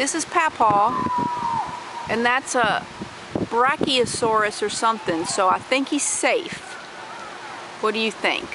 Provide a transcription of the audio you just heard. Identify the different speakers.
Speaker 1: This is Papaw, and that's a Brachiosaurus or something, so I think he's safe. What do you think?